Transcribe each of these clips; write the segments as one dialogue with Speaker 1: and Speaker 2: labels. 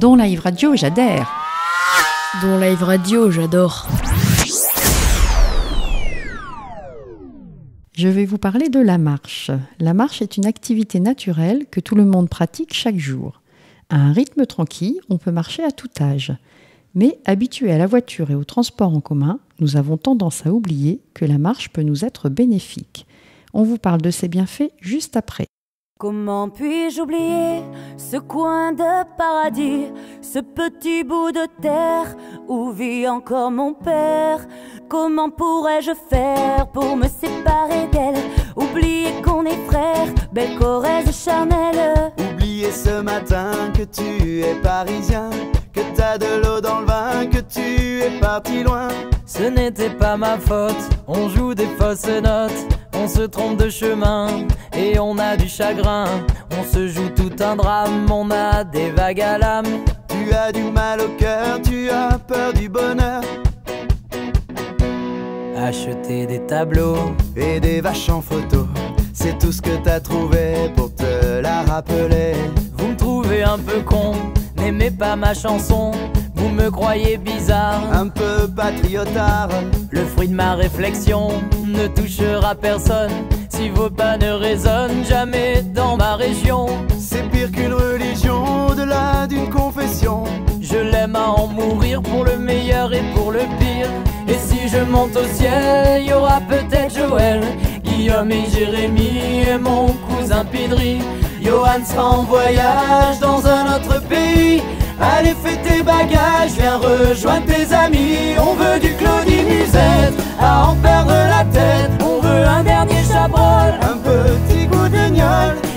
Speaker 1: Dont Live Radio, j'adhère.
Speaker 2: Dont Live Radio, j'adore.
Speaker 1: Je vais vous parler de la marche. La marche est une activité naturelle que tout le monde pratique chaque jour. À un rythme tranquille, on peut marcher à tout âge. Mais habitués à la voiture et au transport en commun, nous avons tendance à oublier que la marche peut nous être bénéfique. On vous parle de ses bienfaits juste après.
Speaker 3: Comment puis-je oublier ce coin de paradis, ce petit bout de terre où vit encore mon père? Comment pourrais-je faire pour me séparer d'elle? Oublier qu'on est frères, belle Corrèze charnelle.
Speaker 4: Oublier ce matin que tu es parisien, que t'as de l'eau dans le vin, que tu es parti loin.
Speaker 5: Ce n'était pas ma faute, on joue des fausses notes on se trompe de chemin et on a du chagrin. On se joue tout un drame, on a des vagues à l'âme.
Speaker 4: Tu as du mal au cœur, tu as peur du bonheur.
Speaker 5: Acheter des tableaux
Speaker 4: et des vaches en photo, c'est tout ce que t'as trouvé pour te la rappeler.
Speaker 5: Vous me trouvez un peu con, n'aimez pas ma chanson. Vous me croyez bizarre,
Speaker 4: un peu patriotard.
Speaker 5: Le fruit de ma réflexion ne touchera personne si vos pas ne résonnent jamais dans ma région.
Speaker 4: C'est pire qu'une religion, au-delà d'une confession.
Speaker 5: Je l'aime à en mourir pour le meilleur et pour le pire. Et si je monte au ciel, il y aura peut-être Joël, Guillaume et Jérémie et mon cousin Pidri. Johan sera en voyage dans un autre pays. Allez, fais tes bagages, viens rejoindre tes amis. On veut du Claudie Musette, à en perdre la tête. On veut un dernier chabrol,
Speaker 4: un petit goût de.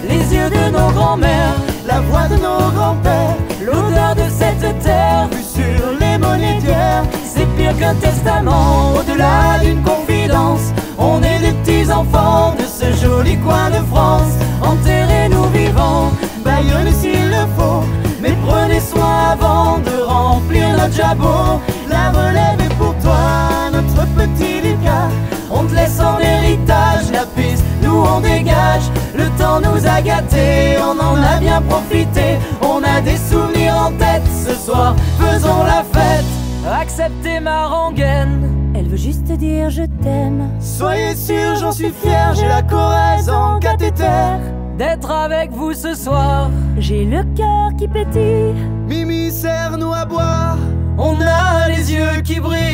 Speaker 5: Les yeux de nos grands-mères,
Speaker 4: la voix de nos grands-pères.
Speaker 5: L'odeur de cette terre,
Speaker 4: vue sur les monétaires.
Speaker 5: C'est pire qu'un testament, au-delà d'une confidence. On est des petits enfants de ce joli coin de France. Enterrez-nous vivants,
Speaker 4: faut.
Speaker 5: Soin avant de remplir notre jabot.
Speaker 4: La relève est pour toi, notre petit Lucas.
Speaker 5: On te laisse en héritage la piste, nous on dégage. Le temps nous a gâtés, on en a bien profité. On a des souvenirs en tête ce soir, faisons la fête. Acceptez ma rengaine.
Speaker 3: Elle veut juste dire je t'aime.
Speaker 4: Soyez sûr, j'en suis fier, j'ai la Corrèze en cathéter
Speaker 5: d'être avec vous ce soir.
Speaker 3: J'ai le cœur qui pétille.
Speaker 4: Mimi, serre-nous à boire.
Speaker 5: On a les yeux qui brillent.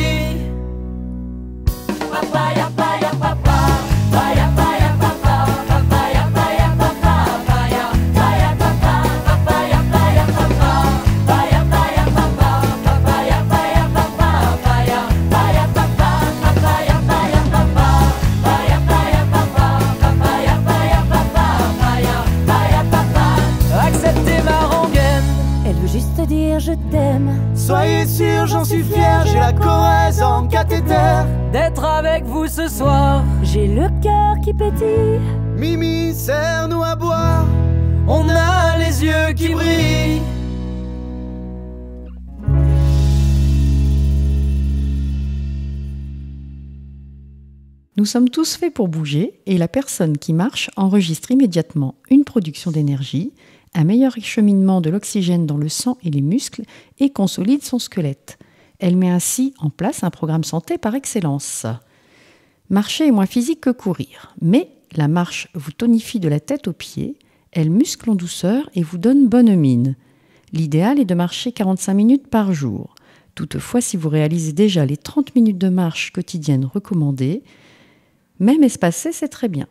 Speaker 4: Soyez sûr, j'en suis fier, j'ai la Corrèze en cathéter.
Speaker 5: D'être avec vous ce soir,
Speaker 3: j'ai le cœur qui pétille.
Speaker 4: Mimi, serre-nous à boire.
Speaker 5: On a les yeux qui brillent.
Speaker 1: Nous sommes tous faits pour bouger et la personne qui marche enregistre immédiatement une production d'énergie, un meilleur acheminement de l'oxygène dans le sang et les muscles et consolide son squelette. Elle met ainsi en place un programme santé par excellence. Marcher est moins physique que courir, mais la marche vous tonifie de la tête aux pieds, elle muscle en douceur et vous donne bonne mine. L'idéal est de marcher 45 minutes par jour. Toutefois, si vous réalisez déjà les 30 minutes de marche quotidienne recommandées, même espacées, c'est très bien.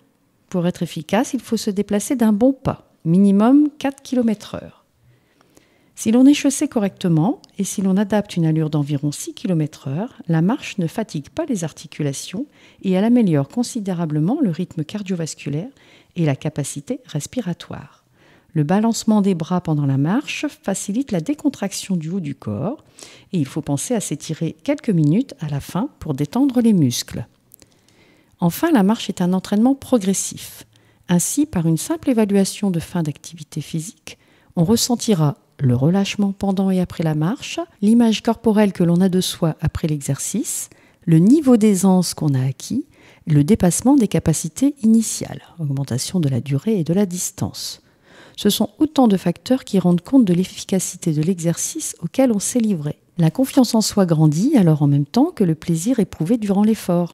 Speaker 1: Pour être efficace, il faut se déplacer d'un bon pas minimum 4 km h Si l'on est chaussé correctement et si l'on adapte une allure d'environ 6 km h la marche ne fatigue pas les articulations et elle améliore considérablement le rythme cardiovasculaire et la capacité respiratoire. Le balancement des bras pendant la marche facilite la décontraction du haut du corps et il faut penser à s'étirer quelques minutes à la fin pour détendre les muscles. Enfin, la marche est un entraînement progressif. Ainsi, par une simple évaluation de fin d'activité physique, on ressentira le relâchement pendant et après la marche, l'image corporelle que l'on a de soi après l'exercice, le niveau d'aisance qu'on a acquis, le dépassement des capacités initiales, augmentation de la durée et de la distance.
Speaker 4: Ce sont autant de facteurs qui rendent compte de l'efficacité de l'exercice auquel on s'est livré. La confiance en soi grandit alors en même temps que le plaisir éprouvé durant l'effort.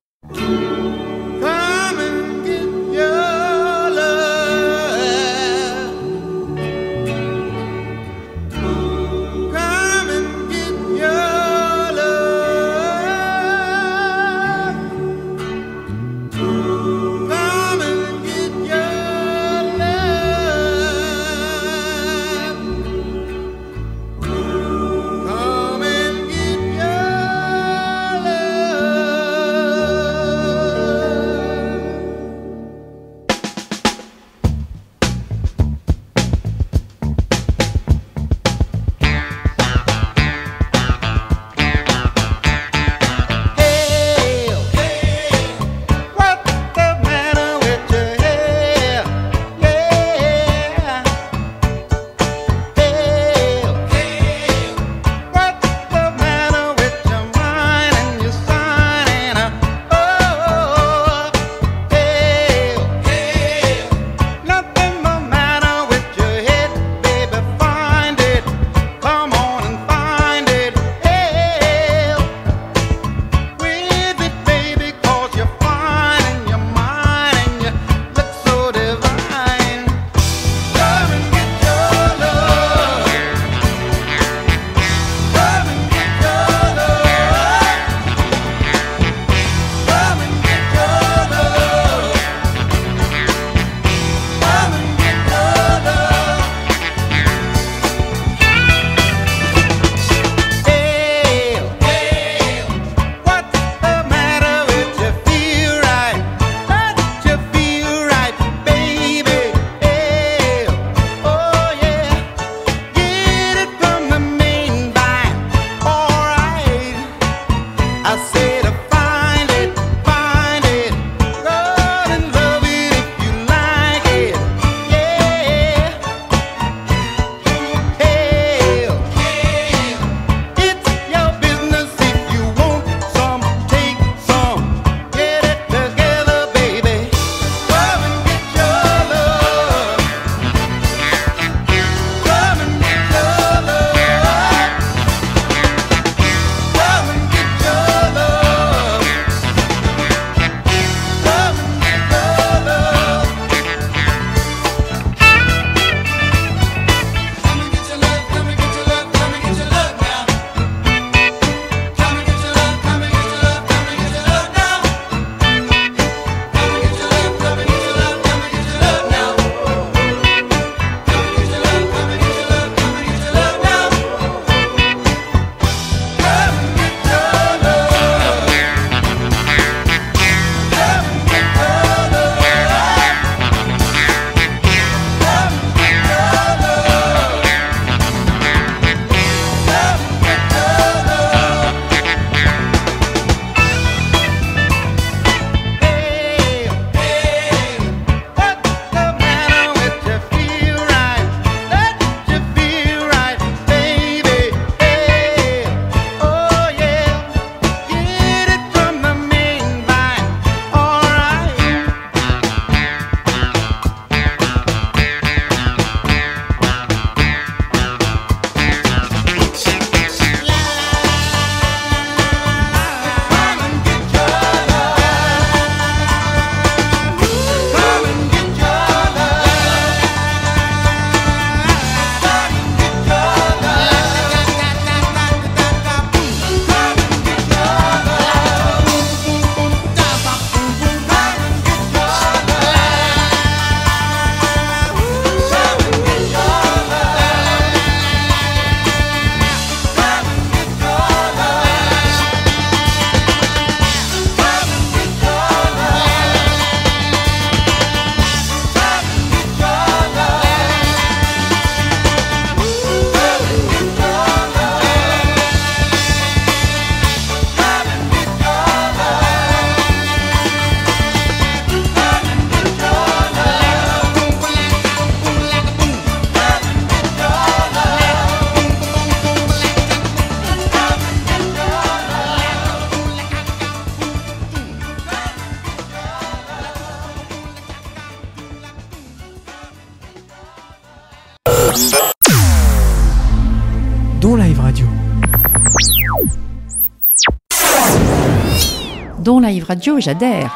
Speaker 1: Live Radio, j'adhère.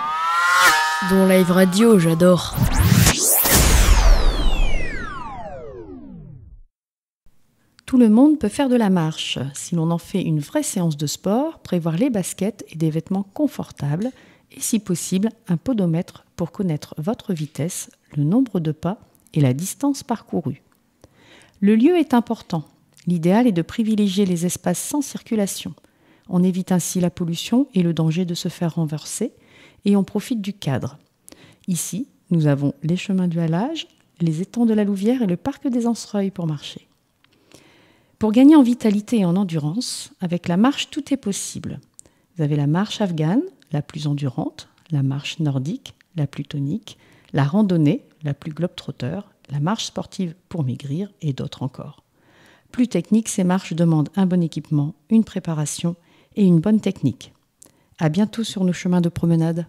Speaker 2: Dont Live Radio, j'adore.
Speaker 1: Tout le monde peut faire de la marche. Si l'on en fait une vraie séance de sport, prévoir les baskets et des vêtements confortables et si possible un podomètre pour connaître votre vitesse, le nombre de pas et la distance parcourue. Le lieu est important. L'idéal est de privilégier les espaces sans circulation. On évite ainsi la pollution et le danger de se faire renverser et on profite du cadre. Ici, nous avons les chemins du halage, les étangs de la Louvière et le parc des Ancereuils pour marcher. Pour gagner en vitalité et en endurance, avec la marche, tout est possible. Vous avez la marche afghane, la plus endurante, la marche nordique, la plus tonique, la randonnée, la plus globe-trotteur, la marche sportive pour maigrir et d'autres encore. Plus technique, ces marches demandent un bon équipement, une préparation et une bonne technique. À bientôt sur nos chemins de promenade.